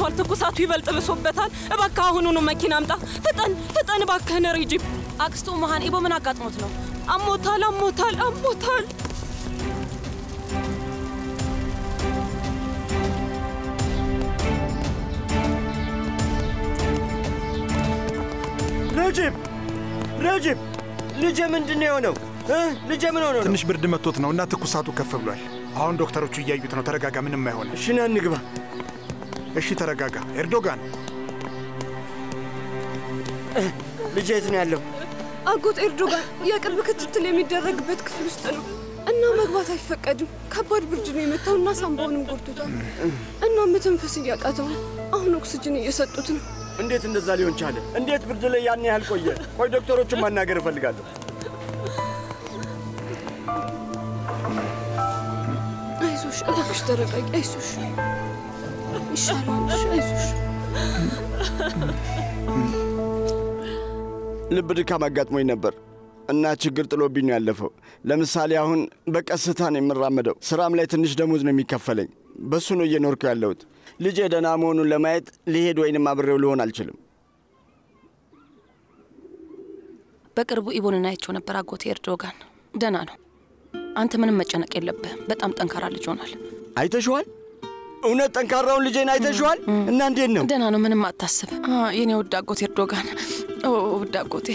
ስቷል። ትኩሳቱ ይበልጥ ብሶበታል። እባክህ አሁኑኑ መኪና አምጣ። ፍጠን ፍጠን እባክህን ሬጂ። አክስቱ መሀን ኢቦ ምን አጋጥሞት ነው? አሞታል አሞታል አሞታል። ረጅብ ረጅብ፣ ልጄ ምንድን ነው የሆነው? እ? ልጄ ምን ሆነ ነው? ትንሽ ብርድ መቶት ነው እና ትኩሳቱ ከፍ ብሏል። አሁን ዶክተሮቹ እያዩት ነው። ተረጋጋ፣ ምንም አይሆንም። እሺ ና እንግባ። እሺ ተረጋጋ። ኤርዶጋን ልጄ የት ነው ያለው? አጎት ኤርዶጋን የቅርብ ክትትል የሚደረግበት ክፍል ውስጥ ነው እና መግባት አይፈቀድም። ከባድ ብርድ ነው የመታው እና ሳምባውንም ጎድቶታል እና መተንፈስ እያቃተው ነው። አሁን ኦክስጅን እየሰጡት ነው። እንዴት እንደዛ ሊሆን ቻለ? እንዴት ብርድ ላይ ያን ያህል ቆየ? ቆይ ዶክተሮቹን ማናገር እፈልጋለሁ። አይዞሽ እባክሽ ተረጋጊ። አይዞሽ አይዞሽ ልብ ድካም አጋጥሞኝ ነበር እና ችግር ጥሎብኝ ነው ያለፈው። ለምሳሌ አሁን በቀስታ ነው የምራመደው። ስራም ላይ ትንሽ ደሞዝ ነው የሚከፈለኝ። በሱ ነው እየኖርኩ ያለሁት። ልጄ ደህና መሆኑን ለማየት ሊሄድ ወይንም አብሬው ልሆን አልችልም። በቅርቡ ኢቦንን አይቼው ነበር። አጎቴ ኤርዶጋን ደህና ነው። አንተ ምንም መጨነቅ የለብህም። በጣም ጠንካራ ልጅ ሆኗል። አይተሽዋል? እውነት ጠንካራውን ልጄን አይተሽዋል? እና እንዴት ነው? ደህና ነው። ምንም አታስብ። የኔ ውድ አጎቴ ኤርዶጋን፣ ኦ ውድ አጎቴ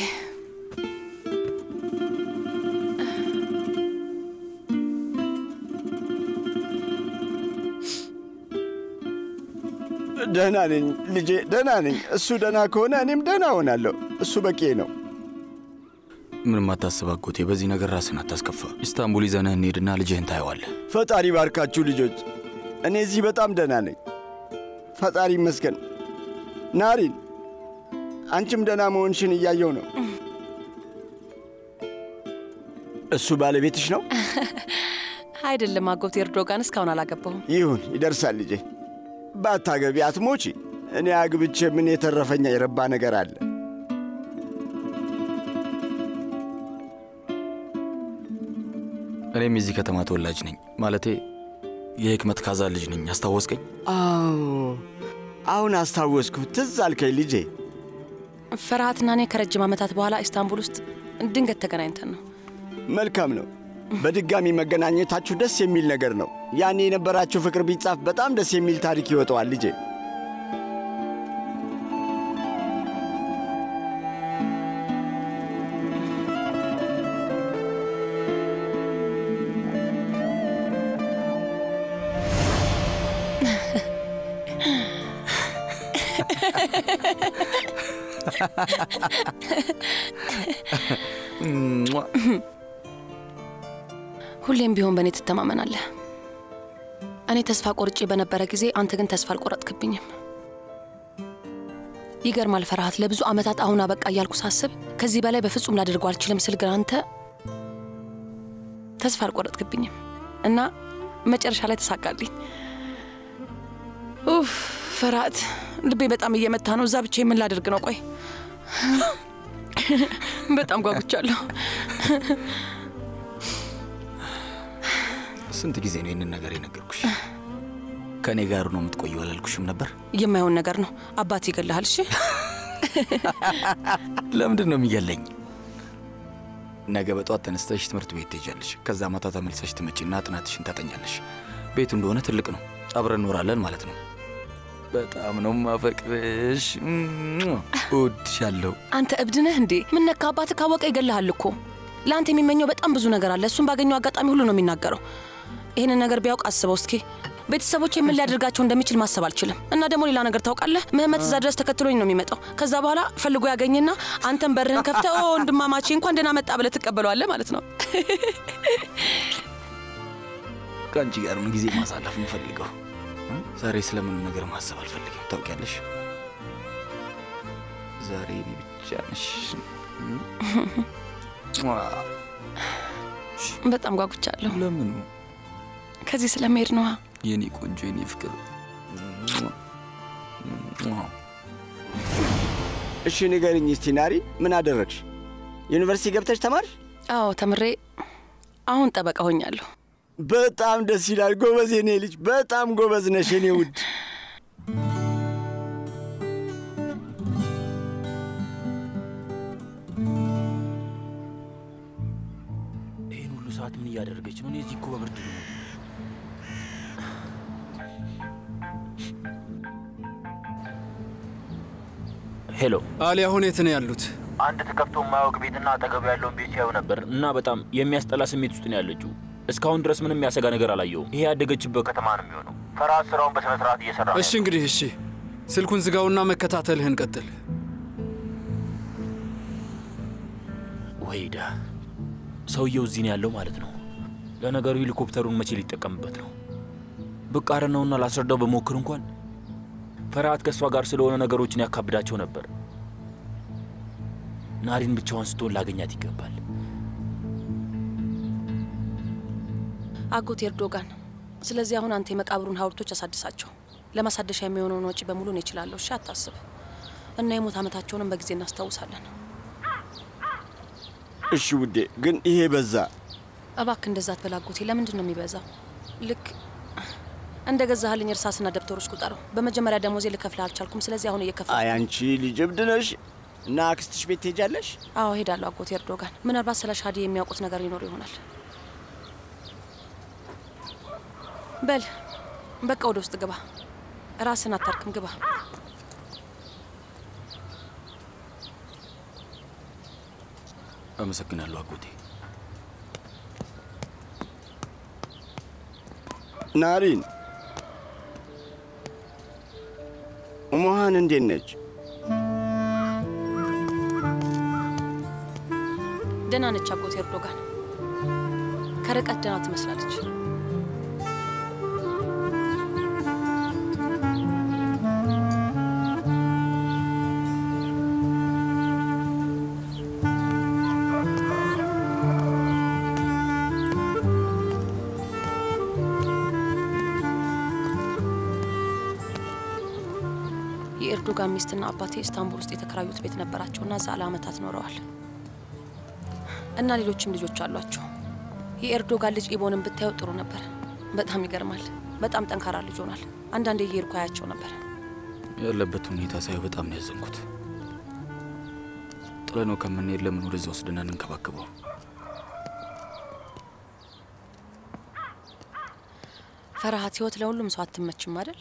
ደህና ነኝ ልጄ፣ ደህና ነኝ። እሱ ደህና ከሆነ እኔም ደህና ሆናለሁ። እሱ በቂ ነው። ምንም አታስብ አጎቴ፣ በዚህ ነገር ራስን አታስከፋ። ኢስታንቡል ይዘንህ እንሄድና ልጅህን ታየዋለህ። ፈጣሪ ባርካችሁ ልጆች። እኔ እዚህ በጣም ደህና ነኝ፣ ፈጣሪ ይመስገን። ናሪን፣ አንቺም ደህና መሆንሽን እያየው ነው። እሱ ባለቤትሽ ነው? አይደለም አጎቴ ኤርዶጋን፣ እስካሁን አላገባሁም። ይሁን፣ ይደርሳል ልጄ። ባታገቢ አትሞቺ። እኔ አግብቼ ምን የተረፈኛ የረባ ነገር አለ? እኔም የዚህ ከተማ ተወላጅ ነኝ። ማለቴ የህክመት ካዛ ልጅ ነኝ። አስታወስከኝ? አዎ፣ አሁን አስታወስኩ። ትዝ አልከኝ ልጄ። ፍርሃትና እኔ ከረጅም ዓመታት በኋላ ኢስታንቡል ውስጥ ድንገት ተገናኝተን ነው። መልካም ነው። በድጋሚ መገናኘታችሁ ደስ የሚል ነገር ነው። ያኔ የነበራችሁ ፍቅር ቢጻፍ በጣም ደስ የሚል ታሪክ ይወጣዋል ልጄ። ሁሌም ቢሆን በእኔ ትተማመናለህ። እኔ ተስፋ ቆርጬ በነበረ ጊዜ አንተ ግን ተስፋ አልቆረጥክብኝም። ይገርማል ፈርሃት፣ ለብዙ ዓመታት አሁን አበቃ እያልኩ ሳስብ ከዚህ በላይ በፍጹም ላደርገው አልችልም ስል ግን አንተ ተስፋ አልቆረጥክብኝም እና መጨረሻ ላይ ተሳካልኝ። ኡፍ ፈርሃት፣ ልቤ በጣም እየመታ ነው። እዛ ብቻ የምን ላደርግ ነው? ቆይ በጣም ጓጉቻለሁ። ስንት ጊዜ ነው ይህንን ነገር የነገርኩሽ? ከእኔ ጋር ነው የምትቆየው አላልኩሽም ነበር? የማይሆን ነገር ነው። አባት ይገልሃል። እሺ ለምንድን ነው የሚገለኝ? ነገ በጠዋት ተነስተሽ ትምህርት ቤት ትሄጃለሽ። ከዛ ማታ ተመልሰሽ ትመጪና ጥናትሽን ታጠኛለሽ። ቤቱ እንደሆነ ትልቅ ነው። አብረን እኖራለን ማለት ነው። በጣም ነው ማፈቅርሽ። እወድሻለሁ። አንተ እብድ ነህ እንዴ? ምን ነካ? አባትህ ካወቀ ይገልሃል እኮ። ለአንተ የሚመኘው በጣም ብዙ ነገር አለ። እሱም ባገኘው አጋጣሚ ሁሉ ነው የሚናገረው። ይህንን ነገር ቢያውቅ አስበው እስኪ። ቤተሰቦች የምን ሊያደርጋቸው እንደሚችል ማሰብ አልችልም። እና ደግሞ ሌላ ነገር ታውቃለህ፣ ምህመት እዛ ድረስ ተከትሎኝ ነው የሚመጣው። ከዛ በኋላ ፈልጎ ያገኝና አንተን በርህን ከፍተህ ኦ ወንድማማቼ እንኳን ደህና መጣ ብለህ ትቀበለዋለህ ማለት ነው። ከአንቺ ጋር ምን ጊዜ ማሳለፍ የምፈልገው ዛሬ ስለምንም ነገር ማሰብ አልፈልግም። ታውቂያለሽ፣ ዛሬ እኔ ብቻ ነሽ። በጣም ጓጉቻለሁ። ለምኑ? ከዚህ ስለመሄድ ነዋ። የኔ ቆንጆ፣ የኔ ፍቅር። እሺ ንገርኝ እስቲ ናሪ፣ ምን አደረግሽ? ዩኒቨርሲቲ ገብተሽ ተማርሽ? አዎ ተምሬ አሁን ጠበቃ ሆኛለሁ። በጣም ደስ ይላል። ጎበዝ የኔ ልጅ፣ በጣም ጎበዝ ነሽ የኔ ውድ። ይህን ሁሉ ሰዓት ምን እያደረገች ነው? እኔ እዚህ እኮ በብርድ ነው። ሄሎ አሊ፣ አሁን የት ነው ያሉት? አንድ ተከፍቶ የማያውቅ ቤትና አጠገቡ ያለውን ቤት ያየው ነበር እና በጣም የሚያስጠላ ስሜት ውስጥ ነው ያለችው። እስካሁን ድረስ ምንም የሚያሰጋ ነገር አላየውም። ይሄ ያደገችበት ከተማ ነው የሚሆነው። ፈርሃት ስራውን በስነ ስርዓት እየሰራ ነው እሺ እንግዲህ እሺ፣ ስልኩን ዝጋውና መከታተልህን ቀጥል። ወይዳ ሰውየው እዚህ ነው ያለው ማለት ነው። ለነገሩ ሄሊኮፕተሩን መቼ ሊጠቀምበት ነው? ብቅ አረነውና ላስረዳው በሞክር እንኳን ፈርሃት ከእሷ ጋር ስለሆነ ነገሮችን ያካብዳቸው ነበር። ናሪን ብቻዋን ስትሆን ላገኛት ይገባል። አጎት ኤርዶጋን፣ ስለዚህ አሁን አንተ የመቃብሩን ሐውልቶች አሳድሳቸው። ለማሳደሻ የሚሆነውን ወጪ በሙሉ እኔ እችላለሁ። እሺ አታስብ። እና የሞት ዓመታቸውንም በጊዜ እናስታውሳለን። እሺ ውዴ፣ ግን ይሄ በዛ። እባክህ እንደዛ አትበል አጎቴ። ለምንድን ነው የሚበዛው? ልክ እንደ ገዛህልኝ እርሳስና ደብተሮች ቁጠረው። በመጀመሪያ ደሞዜ ልከፍልህ አልቻልኩም። ስለዚህ አሁን እየከፍል አይ አንቺ ልጅ እብድ ነሽ። እና አክስትሽ ቤት ትሄጃለሽ? አዎ ሄዳለሁ አጎቴ ኤርዶጋን። ምናልባት ስለ ሻዲ የሚያውቁት ነገር ይኖር ይሆናል። በል በቃ ወደ ውስጥ ግባ። ራስን አታርክም፣ ግባ። አመሰግናለሁ አጎቴ። ናሪን ኡሙሃን እንዴት ነች? ደህና ነች አጎቴ ኤርዶጋን። ከርቀት ደህና ትመስላለች። የኤርዶጋን ሚስትና አባቴ ኢስታንቡል ውስጥ የተከራዩት ቤት ነበራቸውና እዛ ለአመታት ኖረዋል። እና ሌሎችም ልጆች አሏቸው። የኤርዶጋን ልጅ ኢቦንን ብታየው ጥሩ ነበር። በጣም ይገርማል። በጣም ጠንካራ ልጅ ሆኗል። አንዳንዴ እየሄድኩ አያቸው ነበር። ያለበት ሁኔታ ሳየው በጣም ነው ያዘንኩት። ጥለነው ከምንሄድ ለምን ወደዛ ወስደን እንንከባከበው? ፈርሃት፣ ህይወት ለሁሉም ሰው አትመችም አይደል?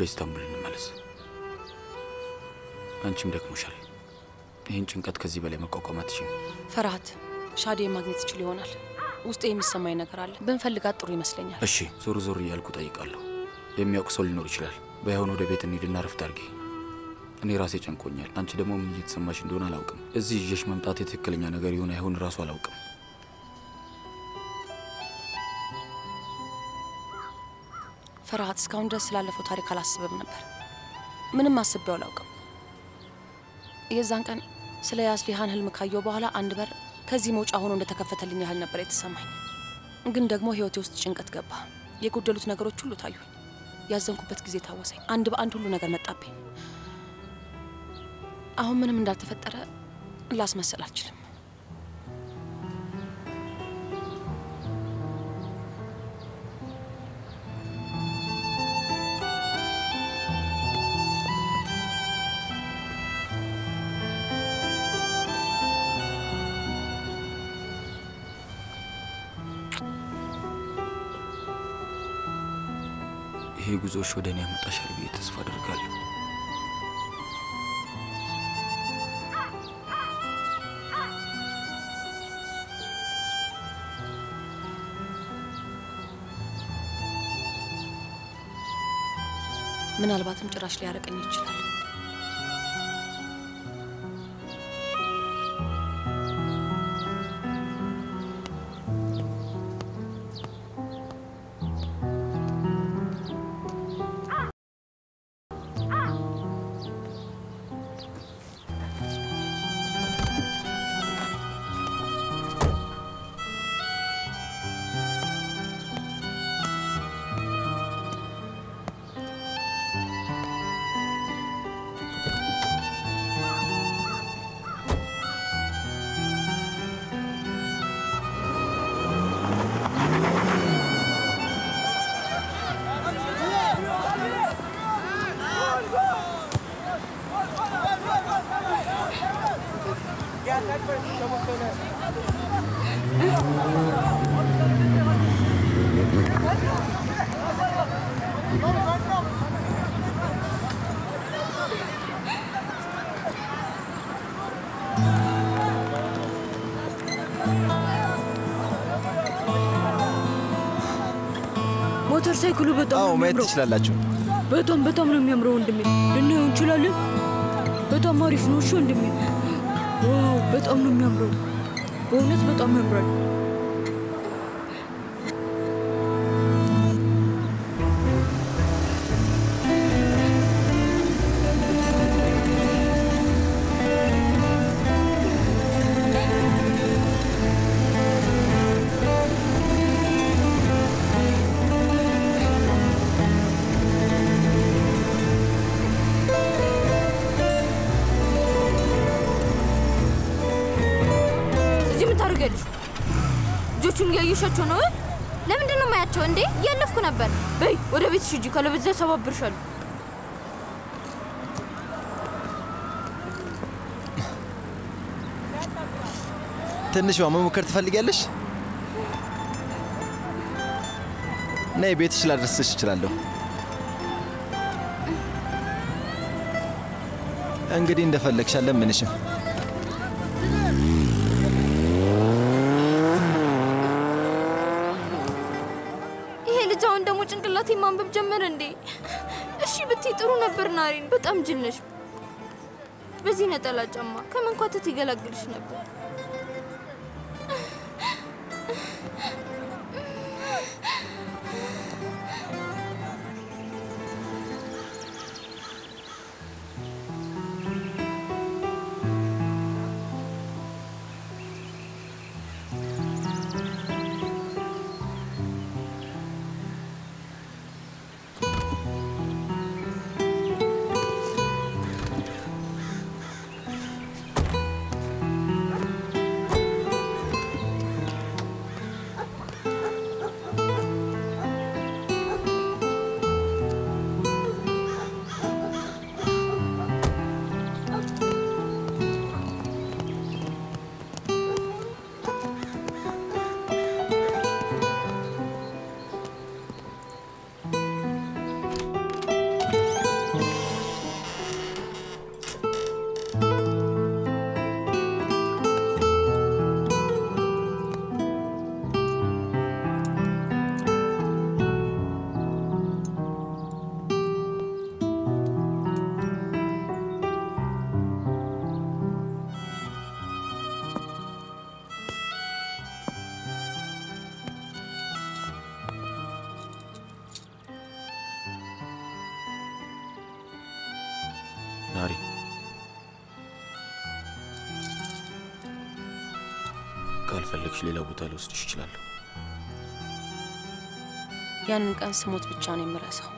ወደ ኢስታንቡል እንመለስ። አንቺም ደክሞሻል። ይህን ጭንቀት ከዚህ በላይ መቋቋም አትችይም። ፈርሃት፣ ሻዴ ማግኘት ትችል ይሆናል። ውስጤ የሚሰማኝ ነገር አለ። ብንፈልጋት ጥሩ ይመስለኛል። እሺ፣ ዞር ዞር እያልኩ ጠይቃለሁ። የሚያውቅ ሰው ሊኖር ይችላል። በያሁን ወደ ቤት እንሂድና ረፍት አድርጊ። እኔ ራሴ ጨንቆኛል። አንቺ ደግሞ ምን እየተሰማሽ እንደሆነ አላውቅም። እዚህ ይዤሽ መምጣት የትክክለኛ ነገር ይሁን አይሁን ራሱ አላውቅም። ፈርሃት፣ እስካሁን ድረስ ስላለፈው ታሪክ አላስብም ነበር። ምንም አስቤው አላውቅም። የዛን ቀን ስለ ያስሊሃን ህልም ካየው በኋላ አንድ በር ከዚህ መውጫ ሆኖ እንደተከፈተልኝ ያህል ነበር የተሰማኝ። ግን ደግሞ ህይወቴ ውስጥ ጭንቀት ገባ። የጎደሉት ነገሮች ሁሉ ታዩኝ። ያዘንኩበት ጊዜ ታወሰኝ። አንድ በአንድ ሁሉ ነገር መጣብኝ። አሁን ምንም እንዳልተፈጠረ ላስመሰል አልችልም። ጉዞሽ ወደ እኔ ያመጣሻል ብዬ ተስፋ አደርጋለሁ። ምናልባትም ጭራሽ ሊያረቀኝ ይችላል። ሞተር ሳይክሉ በጣም አዎ ማየት ትችላላችሁ። በጣም በጣም ነው የሚያምረው ወንድሜ። ልናየው እንችላለን? በጣም አሪፍ ነው። እሺ ወንድሜ። ዋው በጣም ነው የሚያምረው። በእውነት በጣም ያምራል። ካለበለዚያ ሰባብርሻለሁ። ትንሿ መሞከር ትፈልጊያለሽ? ነይ ቤትሽ ላደርስሽ እችላለሁ። እንግዲህ እንደፈለግሽ አልለምንሽም። ጭንቅላቴ ማንበብ ጀመረ እንዴ? እሺ ብትይ ጥሩ ነበር ናሪን። በጣም ጅል በዚህ ነጠላ ጫማ ከመንኳተት ይገላግልሽ ነበር። ቦታ ልወስድሽ እችላለሁ። ያንን ቀን ስሞት ብቻ ነው የምረሳው።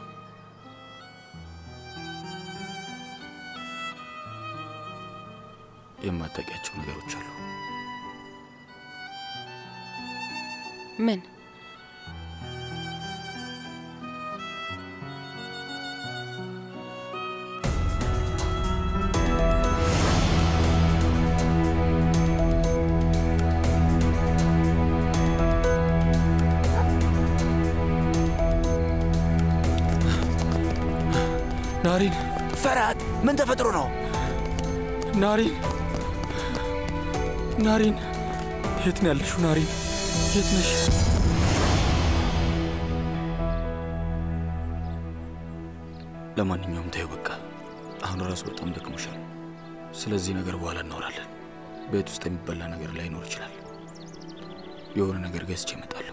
ናሪን ፈርሃት፣ ምን ተፈጥሮ ነው? ናሪን ናሪን፣ የት ነው ያለሽው? ናሪን የት ነሽ? ለማንኛውም ተይው በቃ። አሁን ራሱ በጣም ደክሞሻል። ስለዚህ ነገር በኋላ እናወራለን። ቤት ውስጥ የሚበላ ነገር ላይኖር ይችላል። የሆነ ነገር ገዝቼ እመጣለሁ።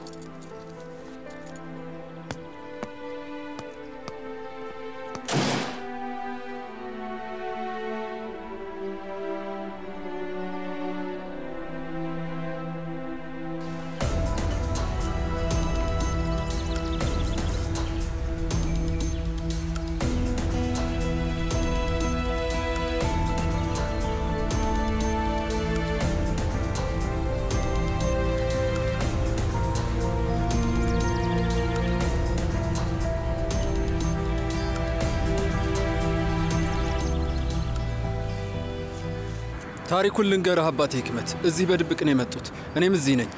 ታሪኩን ልንገርህ አባቴ ህክመት። እዚህ በድብቅ ነው የመጡት። እኔም እዚህ ነኝ።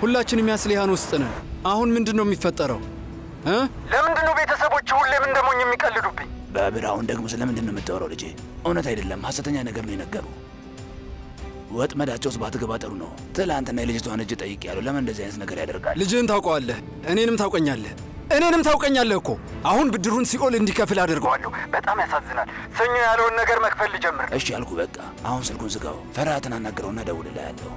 ሁላችንም ያስሊሃን ውስጥ ነን። አሁን ምንድን ነው የሚፈጠረው እ ለምንድን ነው ቤተሰቦች ሁሌም እንደሞኝ የሚቀልዱብኝ? በብር አሁን ደግሞ ስለምንድን ነው የምታወራው ልጄ? እውነት አይደለም፣ ሐሰተኛ ነገር ነው የነገሩ። ወጥመዳቸው ውስጥ ባትገባ ጥሩ ነው። ትላንትና የልጅቷን እጅ ጠይቄያለሁ። ለምን እንደዚህ አይነት ነገር ያደርጋል? ልጅህን ታውቀዋለህ፣ እኔንም ታውቀኛለህ፣ እኔንም ታውቀኛለህ እኮ። አሁን ብድሩን ሲኦል እንዲከፍል አድርገዋለሁ። በጣም ያሳዝናል። ሰኞ ያለውን ነገር መክፈል ልጀምር። እሺ አልኩ። በቃ አሁን ስልኩን ዝጋው። ፈርሃትን አናግረውና እደውልልሃለሁ።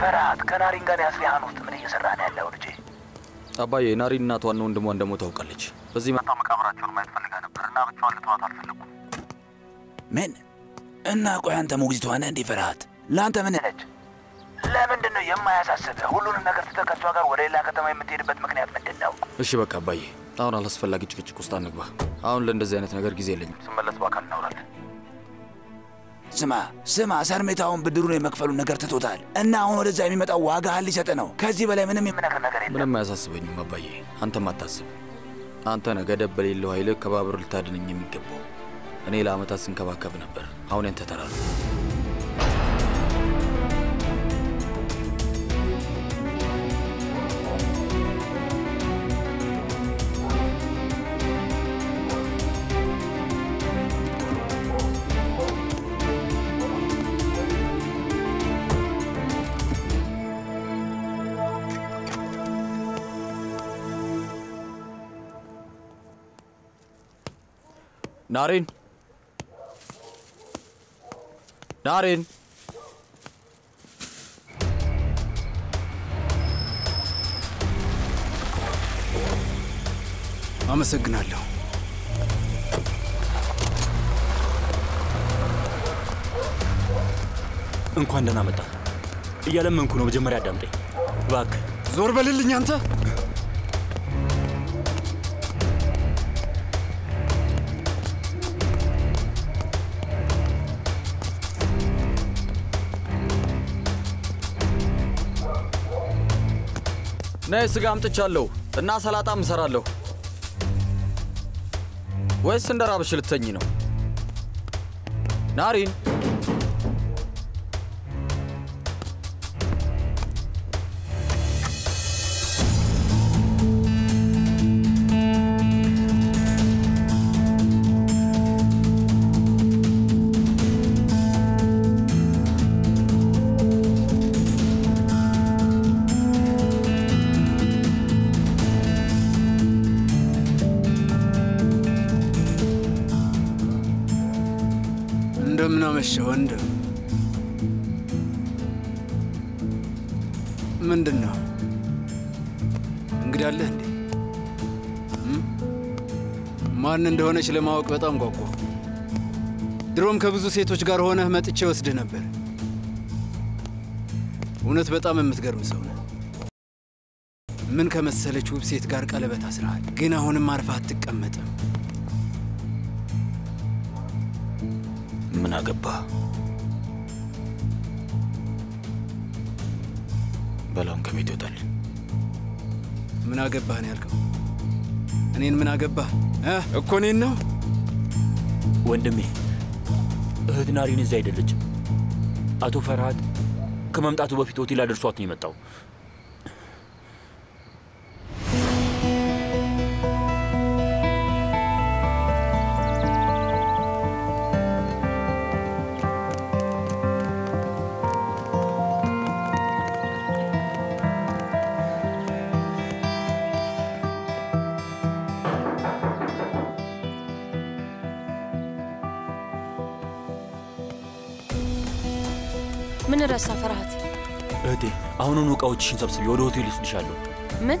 ፈርሃት ከናሪን ጋር ያስሊሃን ውስጥ ምን እየሰራ ነው ያለው ልጄ? አባዬ ናሪን እናቷና ወንድሟ እንደሞ ታውቃለች። በዚህ መጣ መቃብራቸውን ማየት ፈልጋ ነበር እና ብቻዋን ልተዋት አልፈለኩም። ምን እና ቆይ አንተ ሞግዚቷ ነህ እንዲህ? ፈርሃት ለአንተ ምን ነች? ለምንድን ነው የማያሳስብህ? ሁሉንም ነገር ትተህ ከእሷ ጋር ወደ ሌላ ከተማ የምትሄድበት ምክንያት ምንድን ነው? እሺ በቃ አባዬ፣ አሁን አላስፈላጊ ጭቅጭቅ ውስጥ አንግባ። አሁን ለእንደዚህ አይነት ነገር ጊዜ የለኝም። ስመለስ በአካል እናወራለን። ስማ ስማ፣ ሰርሜት አሁን ብድሩን የመክፈሉን ነገር ትቶታል እና አሁን ወደዛ የሚመጣው ዋጋህን ሊሰጥ ነው። ከዚህ በላይ ምንም የምነግርህ ነገር የለም። ምንም አያሳስበኝም አባዬ፣ አንተም አታስብ። አንተ ነህ ገደብ በሌለው ኃይል ከባብር ልታድነኝ የሚገባው። እኔ ለአመታት ስንከባከብ ነበር። አሁን ያንተ ተራ ነው። ናሬን ናሬን አመሰግናለሁ። እንኳን ደህና መጣ። እያለመንኩ ነው። መጀመሪያ አዳምጠኝ እባክህ። ዞር በልልኝ አንተ። ነይ ስጋ አምጥቻለሁ እና ሰላጣም እሰራለሁ። ወይስ እንደ ራብሽ ልተኝ ነው? ናሪን እንደሆነች ለማወቅ በጣም ጓጓ። ድሮም ከብዙ ሴቶች ጋር ሆነህ መጥቼ ወስድህ ነበር። እውነት በጣም የምትገርም ሰው ነህ። ምን ከመሰለች ውብ ሴት ጋር ቀለበት አስረሃል፣ ግን አሁንም አርፈህ አትቀመጥም። ምን አገባ? በላውን ከቤት ይወጣል። ምን አገባህ ነው ያልከው? እኔን ምን አገባህ? እኮ እኔን ነው። ወንድሜ እህት ናሪን እዚህ አይደለችም። አቶ ፈርሃት ከመምጣቱ በፊት ሆቴል አድርሷት ነው የመጣው። አሁኑኑ እቃዎችሽን ሰብስቢ፣ ወደ ሆቴል ይወስድሻለሁ። ምን?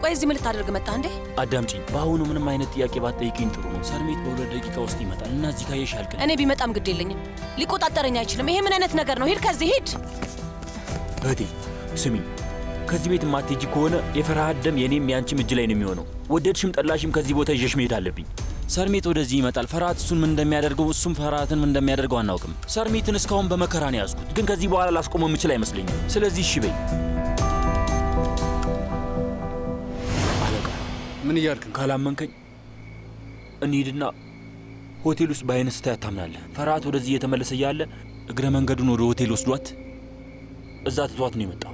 ቆይ እዚህ ምን ልታደርግ መጣህ እንዴ? አዳምጪኝ። በአሁኑ ምንም አይነት ጥያቄ ባትጠይቂኝ ጥሩ ነው። ሰርሜት በሁለት ደቂቃ ውስጥ ይመጣል እና እዚህ ካየሽ አልቅን። እኔ ቢመጣም ግድ የለኝም። ሊቆጣጠረኝ አይችልም። ይሄ ምን አይነት ነገር ነው? ሂድ ከዚህ ሂድ። እህቴ ስሚ፣ ከዚህ ቤት የማትሄጂ ከሆነ የፈርሃት ደም የኔም ያንቺም እጅ ላይ ነው የሚሆነው። ወደድሽም ጠላሽም ከዚህ ቦታ ይዤሽ መሄድ አለብኝ። ሰርሜት ወደዚህ ይመጣል። ፈርሃት እሱን ምን እንደሚያደርገው እሱም ፈርሃትን ምን እንደሚያደርገው አናውቅም። ሰርሜትን እስካሁን በመከራ ነው ያዝኩት፣ ግን ከዚህ በኋላ ላስቆመው የምችል አይመስለኝም። ስለዚህ እሺ በይ። ምን እያልክ? ካላመንከኝ እንሂድና ሆቴል ውስጥ በአይነ ስታይ ታምናለህ። ፈርሃት ወደዚህ እየተመለሰ እያለ እግረ መንገዱን ወደ ሆቴል ወስዷት እዛ ትቷት ነው የመጣው።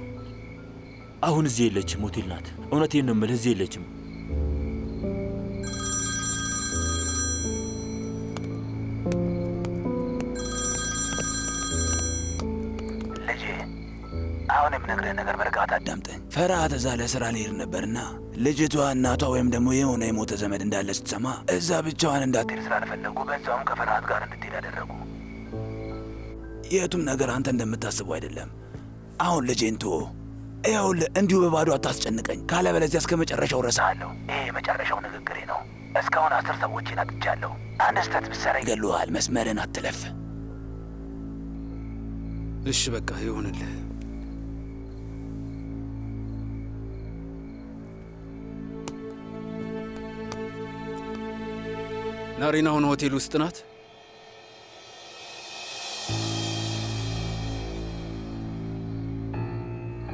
አሁን እዚህ የለችም፣ ሆቴል ናት። እውነቴን ነው የምልህ፣ እዚህ የለችም። አሁን የምነግርህ ነገር በርቃት አዳምጠኝ። ፈርሃት እዛ ለስራ ሊሄድ ነበርና ልጅቷ እናቷ ወይም ደግሞ የሆነ የሞተ ዘመድ እንዳለ ስትሰማ እዛ ብቻዋን እንዳትሄድ ስላልፈለጉ በዛውም ከፈርሃት ጋር እንድትሄድ አደረጉ። የቱም ነገር አንተ እንደምታስበው አይደለም። አሁን ልጄን ተወው። ይኸውልህ እንዲሁ በባዶ አታስጨንቀኝ፣ ካለበለዚያ እስከ መጨረሻው ረሳለሁ። ይሄ የመጨረሻው ንግግሬ ነው። እስካሁን አስር ሰዎችን አጥቻለሁ። አንድ ስህተት ብትሰራ ይገሉሃል። መስመርን አትለፍ። እሺ በቃ ይሁንልህ። ናሪን አሁን ሆቴል ውስጥ ናት።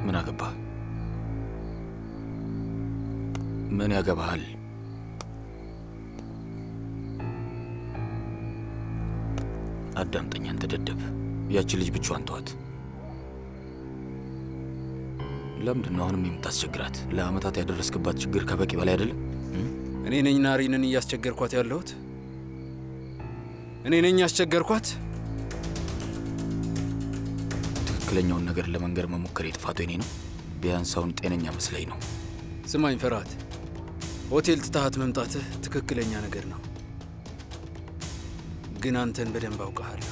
ምን አገባ? ምን ያገባሃል? አዳምጠኝ አንተ ደደብ። ያቺ ልጅ ብቻዋን ተዋት። ለምንድን ነው አሁንም የምታስቸግራት? ለአመታት ያደረስክባት ችግር ከበቂ በላይ አይደለም? እኔ ነኝ ናሪንን እያስቸገርኳት ያለሁት። እኔ ነኝ ያስቸገርኳት። ትክክለኛውን ነገር ለመንገር መሞከር የጥፋቱ የኔ ነው። ቢያንስ አሁን ጤነኛ መስለኝ ነው። ስማኝ ፈርሃት፣ ሆቴል ትታሃት መምጣትህ ትክክለኛ ነገር ነው፣ ግን አንተን በደንብ አውቀሃለሁ።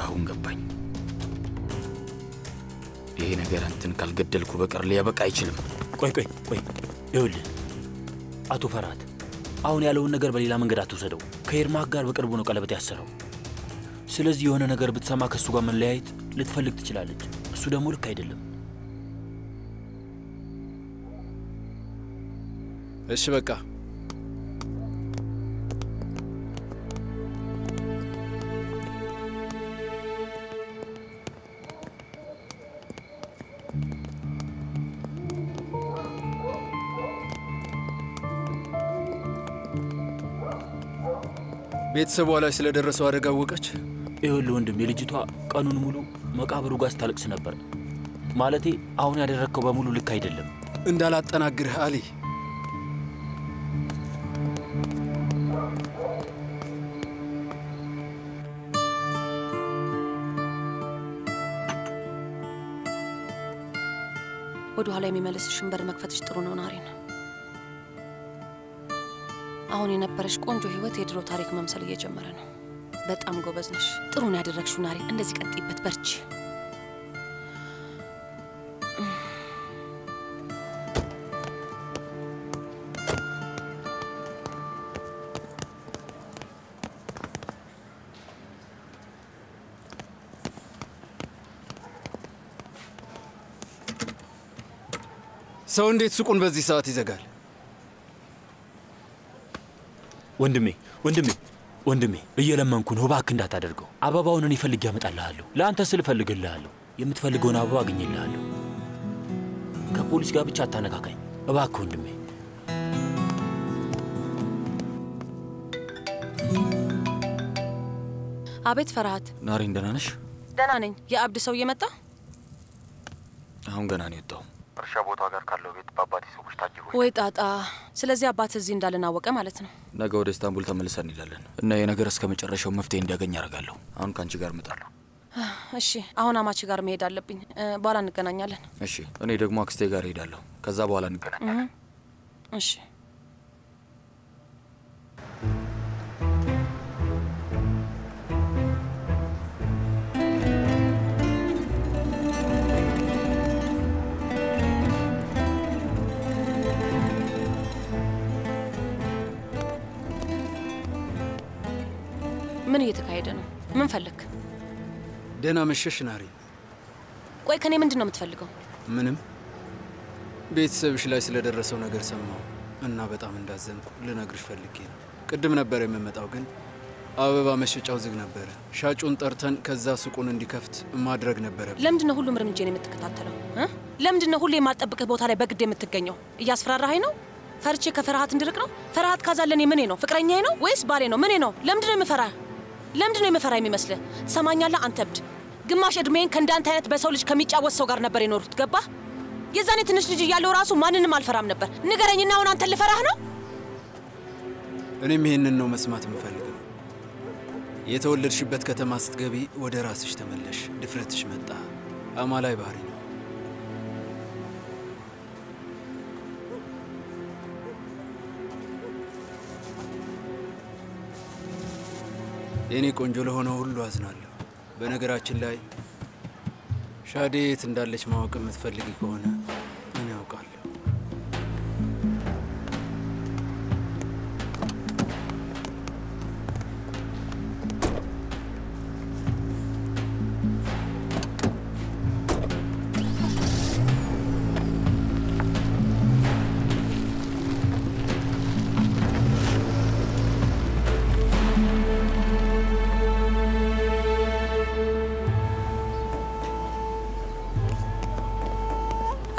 አሁን ገባኝ። ይሄ ነገር አንተን ካልገደልኩ በቀር ሊያበቃ አይችልም። ቆይ ቆይ ቆይ፣ ይኸውልህ አቶ ፈርሃት፣ አሁን ያለውን ነገር በሌላ መንገድ አትውሰደው። ከኤርማክ ጋር በቅርቡ ነው ቀለበት ያሰረው። ስለዚህ የሆነ ነገር ብትሰማ ከእሱ ጋር መለያየት ልትፈልግ ትችላለች። እሱ ደግሞ ልክ አይደለም። እሺ በቃ ቤተሰቧ ላይ ስለደረሰው አደጋ አወቀች። ይኸውልህ ወንድም፣ የልጅቷ ቀኑን ሙሉ መቃብሩ ጋር ስታለቅስ ነበር። ማለቴ አሁን ያደረግከው በሙሉ ልክ አይደለም። እንዳላጠናግርህ አሊ፣ ወደ ኋላ የሚመልስሽን በር መክፈትሽ ጥሩ ነው ናሬን። አሁን የነበረሽ ቆንጆ ህይወት የድሮ ታሪክ መምሰል እየጀመረ ነው። በጣም ጎበዝ ነሽ። ጥሩ ነው ያደረግሽው ናሬ። እንደዚህ ቀጥይበት፣ በርቺ። ሰው እንዴት ሱቁን በዚህ ሰዓት ይዘጋል? ወንድሜ ወንድሜ ወንድሜ እየለመንኩ ነው፣ እባክህ እንዳታደርገው። አበባውን እኔ ፈልጌ ያመጣልሃለሁ። ለአንተ ስል እፈልግልሃለሁ። የምትፈልገውን አበባ አግኝልሃለሁ። ከፖሊስ ጋር ብቻ አታነካካኝ እባክህ ወንድሜ። አቤት ፈርሃት። ናሬን ደህና ነሽ? ደህና ነኝ። የአብድ ሰው እየመጣ አሁን ገና ነው የወጣው። እርሻ ቦታ ጋር ካለው ቤት በአባቴ ሰዎች ታጅቦ ወይ ጣጣ። ስለዚህ አባት እዚህ እንዳልናወቀ ማለት ነው። ነገ ወደ ኢስታንቡል ተመልሰን እንሄዳለን እና የነገር እስከ መጨረሻው መፍትሄ እንዲያገኝ አደርጋለሁ። አሁን ከአንቺ ጋር እመጣለሁ። እሺ፣ አሁን አማቺ ጋር መሄድ አለብኝ። እ፣ በኋላ እንገናኛለን። እሺ፣ እኔ ደግሞ አክስቴ ጋር እሄዳለሁ። ከዛ በኋላ እንገናኛለን። እሺ። ምን እየተካሄደ ነው? ምን ፈለግ? ደህና መሸሽ ናሪ። ቆይ ከኔ ምንድን ነው የምትፈልገው? ምንም ቤተሰብሽ ላይ ስለደረሰው ነገር ሰማሁ እና በጣም እንዳዘንኩ ልነግርሽ ፈልጌ ነው። ቅድም ነበር የምመጣው፣ ግን አበባ መሸጫው ዝግ ነበረ። ሻጩን ጠርተን ከዛ ሱቁን እንዲከፍት ማድረግ ነበረ። ለምንድን ነው ሁሉም እርምጃን የምትከታተለው? እ? ለምንድን ነው ሁሌ የማልጠብቅህ ቦታ ላይ በግድ የምትገኘው? እያስፈራራኸኝ ነው? ፈርቼ ከፍርሃት እንድርቅ ነው? ፍርሃት ካዛለኔ ምኔ ነው? ፍቅረኛዬ ነው ወይስ ባሌ ነው? ምኔ ነው? ለምንድን ነው የምፈራ? ለምንድን ነው የምፈራ የሚመስልህ? ትሰማኛለህ? አንተ እብድ! ግማሽ እድሜን ከእንዳንተ አይነት በሰው ልጅ ከሚጫወት ሰው ጋር ነበር የኖሩት። ገባህ? የዛኔ ትንሽ ልጅ እያለሁ ራሱ ማንንም አልፈራም ነበር። ንገረኝና አሁን አንተን ልፈራህ ነው? እኔም ይሄንን ነው መስማት የምፈልገው። የተወለድሽበት ከተማ ስትገቢ ወደ ራስሽ ተመለሽ። ድፍረትሽ መጣ። አማላይ ባህሪ ነው። የእኔ ቆንጆ ለሆነ ሁሉ አዝናለሁ። በነገራችን ላይ ሻዴ የት እንዳለች ማወቅ የምትፈልጊ ከሆነ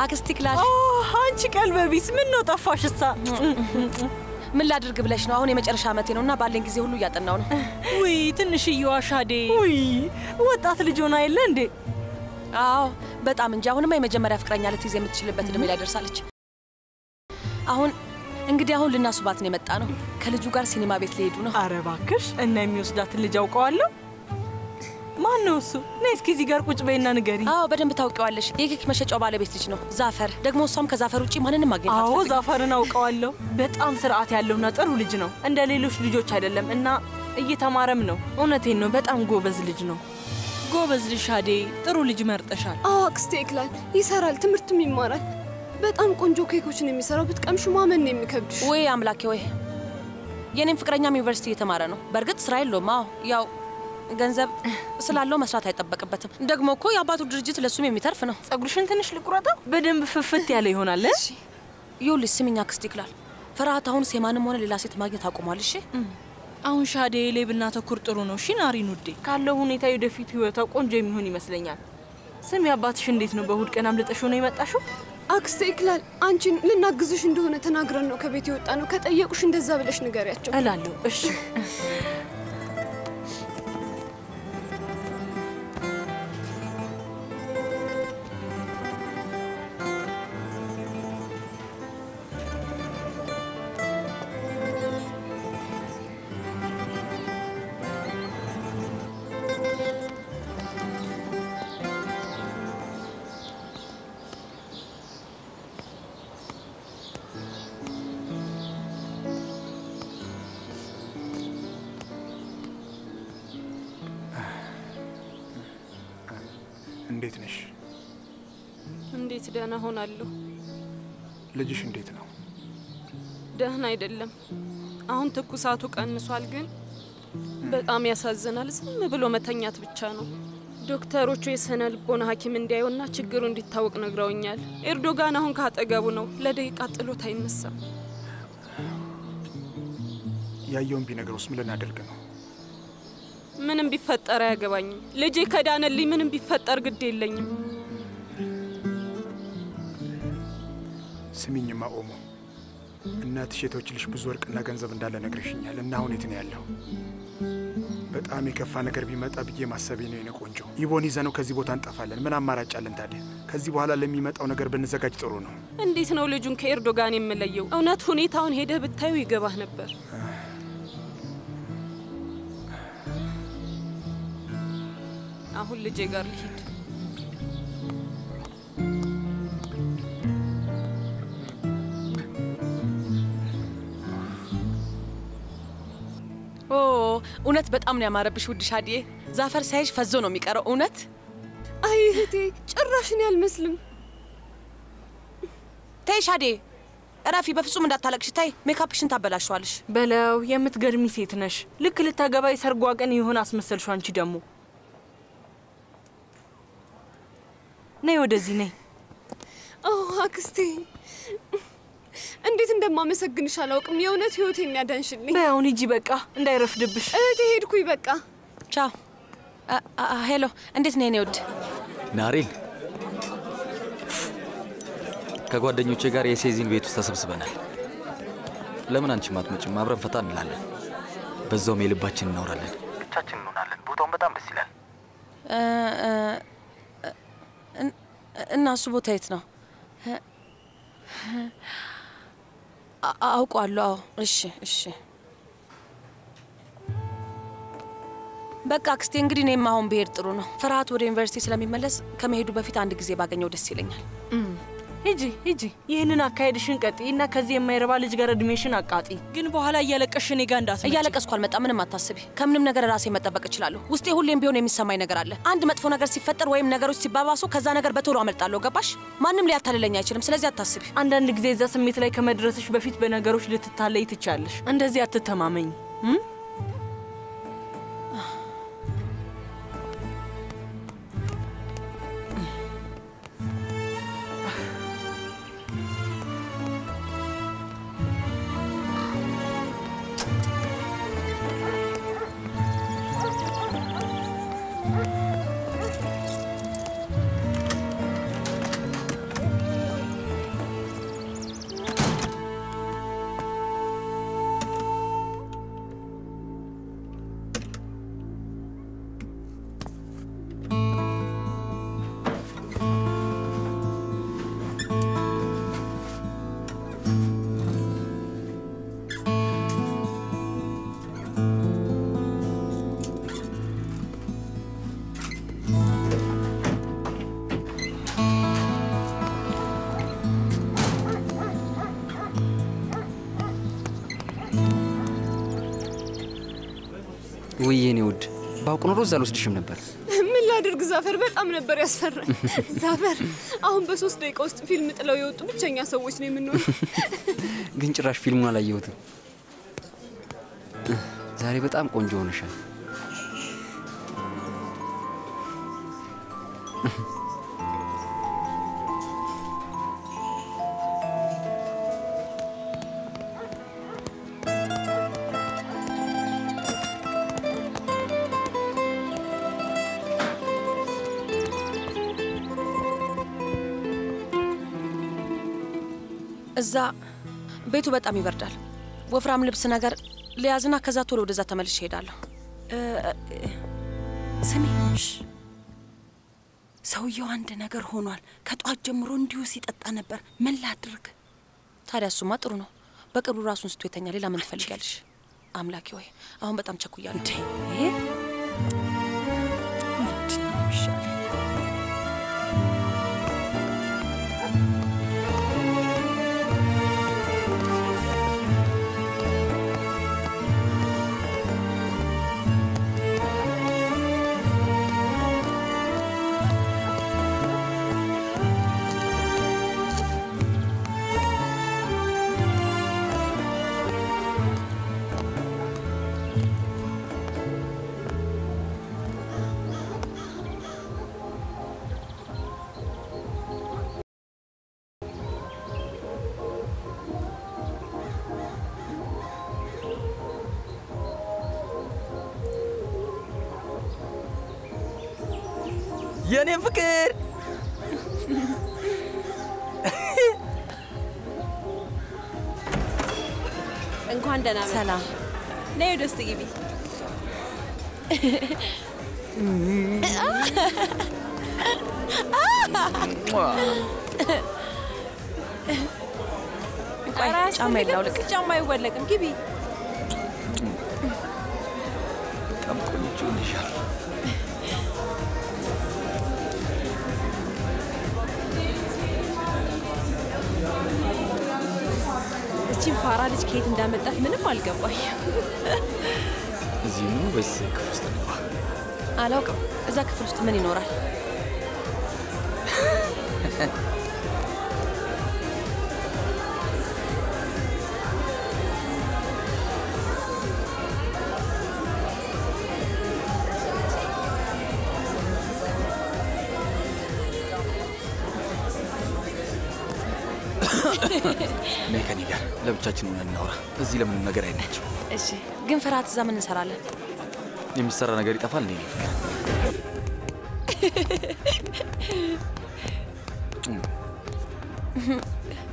አክስቲ ክላል አንቺ ቀልበቢስ ምን ነው ጠፋሽ? እሳ ምን ላድርግ ብለሽ ነው? አሁን የመጨረሻ ዓመቴ ነው እና ባለኝ ጊዜ ሁሉ እያጠናው ነው። ውይ ትንሽዬዋ ሻዴ፣ ውይ ወጣት ልጅ ሆና የለ እንዴ? አዎ በጣም እንጂ። አሁንማ የመጀመሪያ ፍቅረኛ ልትይዝ የምትችልበት እድሜ ላይ ደርሳለች። አሁን እንግዲህ አሁን ልናሱባት ነው የመጣ ነው። ከልጁ ጋር ሲኒማ ቤት ሊሄዱ ነው። አረ እባክሽ እና የሚወስዳትን ልጅ አውቀዋለሁ። ማን ነው እሱ? ነይ እስኪ እዚህ ጋር ቁጭ በይና ንገሪ። አዎ በደንብ ታውቂዋለሽ። የኬክ መሸጫው ባለቤት ልጅ ነው ዛፈር። ደግሞ እሷም ከዛፈር ውጭ ማንንም ማግኘት አዎ ዛፈርን አውቀዋለሁ። በጣም ስርዓት ያለውና ጥሩ ልጅ ነው። እንደ ሌሎች ልጆች አይደለም እና እየተማረም ነው። እውነቴን ነው። በጣም ጎበዝ ልጅ ነው። ጎበዝ ልጅ ሻዴ፣ ጥሩ ልጅ መርጠሻል። አዎ አክስቴ ይክላል፣ ይሰራል፣ ትምህርትም ይማራል። በጣም ቆንጆ ኬኮችን የሚሰራው ብትቀምሹ ማመን ነው የሚከብድሽ። ወይ አምላኬ ወይ! የኔም ፍቅረኛም ዩኒቨርሲቲ እየተማረ ነው። በእርግጥ ስራ የለውም። አዎ ያው ገንዘብ ስላለው መስራት አይጠበቅበትም። ደግሞ እኮ የአባቱ ድርጅት ለሱም የሚተርፍ ነው። ጸጉርሽን ትንሽ ልቁረጠው፣ በደንብ ፍፍት ያለ ይሆናል። ይኸውልሽ ስሚኝ አክስቴ ይክላል፣ ፍርሃት አሁን ሴማንም ሆነ ሌላ ሴት ማግኘት አቁሟል። እሺ አሁን ሻዴ ላይ ብናተኩር ጥሩ ነው። እሺ ናሪን ውዴ፣ ካለው ሁኔታ የወደፊት ህይወቷ ቆንጆ የሚሆን ይመስለኛል። ስሚ አባትሽ እንዴት ነው? በእሁድ ቀን አምልጠሽ ነው የመጣሽው? አክስቴ ይክላል፣ አንቺን ልናግዝሽ እንደሆነ ተናግረን ነው ከቤት የወጣ ነው። ከጠየቁሽ እንደዛ ብለሽ ንገሪያቸው እላለሁ። እሺ እንዴት ደህና ሆናለሁ? ልጅሽ እንዴት ነው? ደህና አይደለም። አሁን ትኩሳቱ ቀንሷል፣ ግን በጣም ያሳዝናል። ዝም ብሎ መተኛት ብቻ ነው። ዶክተሮቹ የስነ ልቦና ሐኪም እንዲያዩና ችግሩ እንዲታወቅ ነግረውኛል። ኤርዶጋን አሁን ካጠገቡ ነው። ለደቂቃ ጥሎት አይነሳም። ያየውን ቢነግረውስ ምን ልናደርግ ነው? ምንም ቢፈጠር አያገባኝም። ልጄ ከዳነልኝ ምንም ቢፈጠር ግድ የለኝም። ስሚኝማ ኦሞ፣ እናትሽ የተወችልሽ ብዙ ወርቅና ገንዘብ እንዳለ ነግረሽኛል እና አሁን የት ነው ያለው? በጣም የከፋ ነገር ቢመጣ ብዬ ማሰቤ ነው የኔ ቆንጆ። ኢቦን ይዘነው ከዚህ ቦታ እንጠፋለን። ምን አማራጭ አለን ታዲያ? ከዚህ በኋላ ለሚመጣው ነገር ብንዘጋጅ ጥሩ ነው። እንዴት ነው ልጁን ከኤርዶጋን የምለየው? እውነት ሁኔታውን ሄደህ ብታዩ ይገባህ ነበር። አሁን ልጄ ጋር ልሂድ። ኦ እውነት በጣም ነው ያማረብሽ ውድ ሻድዬ። ዛፈር ሳይሽ ፈዞ ነው የሚቀረው። እውነት አይ እህቴ፣ ጭራሽ እኔን አልመስልም። ተይ ሻዴ፣ እረፊ። በፍጹም እንዳታለቅሽ። ተይ ሜካፕሽን ታበላሸዋለሽ። በለው የምትገርሚ ሴት ነሽ። ልክ ልታገባ የሰርጓ ቀን የሆነ አስመሰልሽው። አንቺ ደግሞ ነይ ወደዚህ ነይ። ኦ አክስቴ፣ እንዴት እንደማመሰግንሽ አላውቅም። የእውነት ህይወት የሚያዳንሽልኝ። በይ አሁን ሂጂ በቃ እንዳይረፍድብሽ። እህቴ ሄድኩኝ በቃ። ቻው። ሄሎ፣ እንዴት ነህ የኔ ውድ? አሁን ከጓደኞቼ ጋር የሴዚን ቤት ውስጥ ተሰብስበናል። ለምን አንቺም አትመጭም? አብረን ፈታ እንላለን። በዛውም የልባችን እናወራለን። ብቻችን እንሆናለን። ቦታውን በጣም ደስ ይላል። እ፣ እ፣ እ፣ እና እሱ ቦታ የት ነው? አ- አውቀዋለሁ። አዎ፣ እሺ፣ እሺ። በቃ አክስቴ፣ እንግዲህ እኔም አሁን ብሄድ ጥሩ ነው። ፍርሃት ወደ ዩኒቨርሲቲ ስለሚመለስ ከመሄዱ በፊት አንድ ጊዜ ባገኘው ደስ ይለኛል። ሂጂ ሂጂ፣ ይህንን አካሄድሽን ቀጥይ እና ከዚህ የማይረባ ልጅ ጋር እድሜሽን አቃጢ። ግን በኋላ እያለቀሽ እኔ ጋር እንዳትመጪ። እያለቀስኩ አልመጣ። ምንም አታስቢ። ከምንም ነገር ራሴ መጠበቅ እችላለሁ። ውስጤ ሁሌም ቢሆን የሚሰማኝ ነገር አለ። አንድ መጥፎ ነገር ሲፈጠር ወይም ነገሮች ሲባባሱ ከዛ ነገር በቶሎ አመልጣለሁ። ገባሽ? ማንም ሊያታልለኝ አይችልም። ስለዚህ አታስቢ። አንዳንድ ጊዜ እዛ ስሜት ላይ ከመድረስሽ በፊት በነገሮች ልትታለይ ትቻለሽ። እንደዚህ አትተማመኝ። ውይ የኔ ውድ ባውቅ ኖሮ እዛ አልወስድሽም ነበር። ምን ላድርግ ዛፈር፣ በጣም ነበር ያስፈራኝ። ዛፈር፣ አሁን በሶስት ደቂቃ ውስጥ ፊልም ጥለው የወጡ ብቸኛ ሰዎች ነው የምንሆን። ግን ጭራሽ ፊልሙን አላየሁትም። ዛሬ በጣም ቆንጆ ሆነሻል። እዛ ቤቱ በጣም ይበርዳል። ወፍራም ልብስ ነገር ሊያዝና ከዛ ቶሎ ወደዛ ተመልሼ እሄዳለሁ። ስሚ፣ ሰውየው አንድ ነገር ሆኗል። ከጧት ጀምሮ እንዲሁ ሲጠጣ ነበር። ምን ላድርግ? ታዲያ እሱማ ጥሩ ነው። በቅርቡ ራሱን ስቶ የተኛ። ሌላ ምን ትፈልጊያለሽ? አምላኬ ወይ አሁን በጣም ቸኩያለሁ። የኔ ፍቅር እንኳን ደህና መጣሽ። ሰላም። ነይ ወደ ውስጥ ግቢ። ቆይ ኧረ ጫማ አያስፈልግም፣ ላውልቅ። እዚህ ጫማ አይወለቅም። ግቢ። ፋራ ልጅ ከየት እንዳመጣት ምንም አልገባኝ። እዚህ ነው ወይስ ክፍል ውስጥ እንግባ? አላውቅም። እዛ ክፍል ውስጥ ምን ይኖራል? ለብቻችን ሆነን እናውራ። እዚህ ለምንም ነገር አይናቸው። እሺ፣ ግን ፍርሃት እዛ ምን እንሰራለን? የሚሰራ ነገር ይጠፋል እንዴ? ፍቅር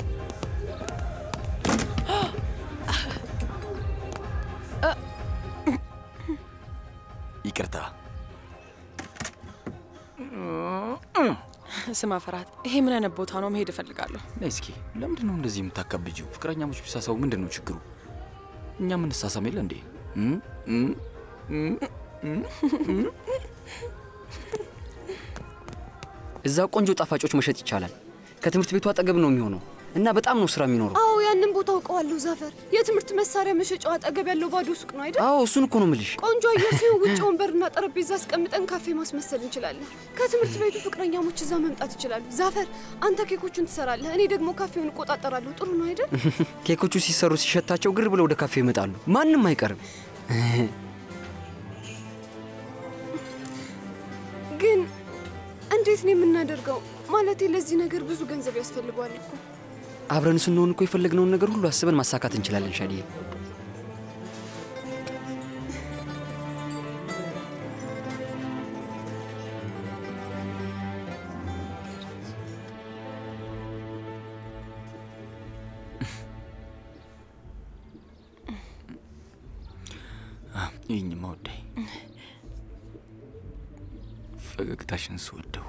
ስማ ፈርሃት፣ ይሄ ምን አይነት ቦታ ነው? መሄድ እፈልጋለሁ። ነይ እስኪ። ለምንድን ነው እንደዚህ የምታካብጂው? ፍቅረኛሞች ቢሳሳቡ ምንድን ነው ችግሩ? እኛ የምንሳሳም የለ እንዴ? እዛ ቆንጆ ጣፋጮች መሸጥ ይቻላል። ከትምህርት ቤቱ አጠገብ ነው የሚሆነው እና በጣም ነው ስራ የሚኖረው። አዎ ያንን ቦታ አውቀዋለሁ ዛፈር። የትምህርት መሳሪያ መሸጫው አጠገብ ያለው ባዶ ሱቅ ነው አይደል? አዎ እሱን እኮ ነው ምልሽ። ቆንጆ አየር ሲሆን ውጭ ወንበርና ጠረጴዛ አስቀምጠን ካፌ ማስመሰል እንችላለን። ከትምህርት ቤቱ ፍቅረኛሞች እዛ መምጣት ይችላሉ። ዛፈር አንተ ኬኮቹን ትሰራለህ፣ እኔ ደግሞ ካፌውን እቆጣጠራለሁ። ጥሩ ነው አይደል? ኬኮቹ ሲሰሩ ሲሸታቸው ግር ብለው ወደ ካፌ ይመጣሉ። ማንም አይቀርም። ግን እንዴት ነው የምናደርገው? ማለቴ ለዚህ ነገር ብዙ ገንዘብ ያስፈልገዋል እኮ። አብረን ስንሆን እኮ የፈለግነውን ነገር ሁሉ አስበን ማሳካት እንችላለን ሻዲዬ። ይህኝማ ወዳይ ፈገግታሽን ስወደው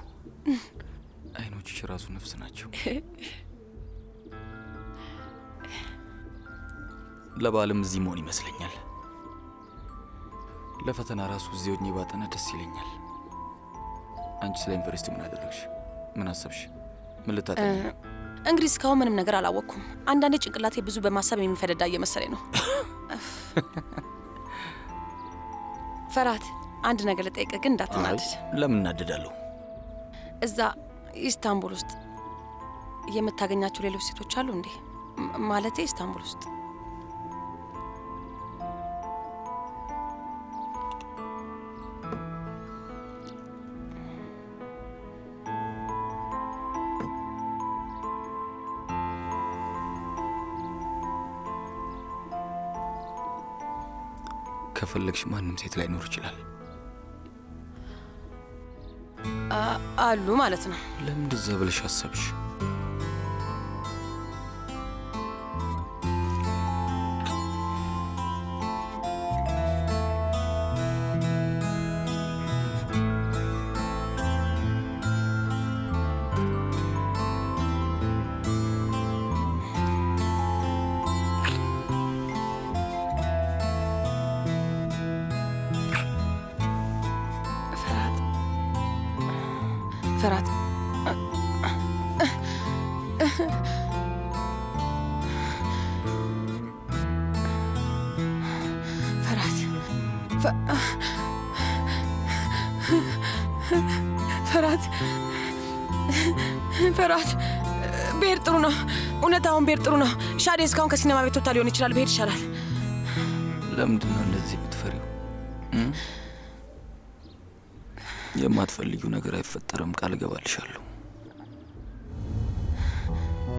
አይኖችሽ ራሱ ነፍስ ናቸው። ለበዓልም እዚህ መሆን ይመስለኛል። ለፈተና ራሱ እዚህ ሆኜ ባጠና ደስ ይለኛል። አንቺ ስለ ዩኒቨርሲቲ ምን አደረግሽ? ምን አሰብሽ? ምን ልታጠኝ? እንግዲህ እስካሁን ምንም ነገር አላወቅኩም። አንዳንዴ ጭንቅላቴ ብዙ በማሰብ የሚፈነዳ እየመሰለኝ ነው። ፈርሃት፣ አንድ ነገር ልጠይቅህ ግን እንዳትናደድ። ለምን እናደዳለሁ? እዛ ኢስታንቡል ውስጥ የምታገኛቸው ሌሎች ሴቶች አሉ እንዴ? ማለቴ ኢስታንቡል ውስጥ ከፈለግሽ ማንም ሴት ላይኖር ይችላል። አሉ ማለት ነው። ለምን እንደዛ ብለሽ አሰብሽ? ሻዴ እስካሁን ከሲኔማ ቤት ወጥታ ሊሆን ይችላል። ብሄድ ይሻላል። ለምንድን ነው እንደዚህ የምትፈሪው? የማትፈልጊው ነገር አይፈጠርም፣ ቃል እገባልሻለሁ።